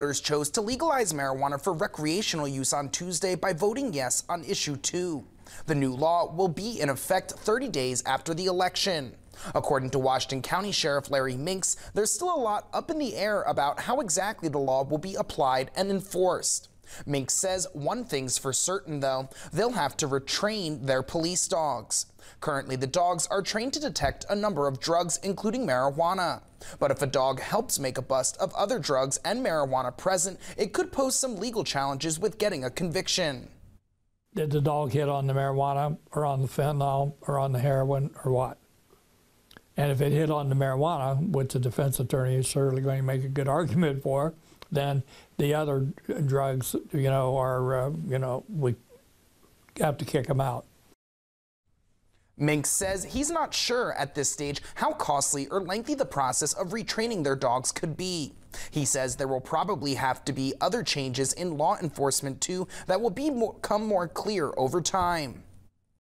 Voters chose to legalize marijuana for recreational use on Tuesday by voting yes on issue two. The new law will be in effect 30 days after the election. According to Washington County Sheriff Larry Minks, there's still a lot up in the air about how exactly the law will be applied and enforced. Minks says one thing's for certain, though they'll have to retrain their police dogs. Currently, the dogs are trained to detect a number of drugs, including marijuana. But if a dog helps make a bust of other drugs and marijuana present, it could pose some legal challenges with getting a conviction. Did the dog hit on the marijuana or on the fentanyl or on the heroin or what? And if it hit on the marijuana, which the defense attorney is certainly going to make a good argument for, then the other drugs, you know, are, uh, you know, we have to kick them out. Minks says he's not sure at this stage how costly or lengthy the process of retraining their dogs could be. He says there will probably have to be other changes in law enforcement too that will become more clear over time.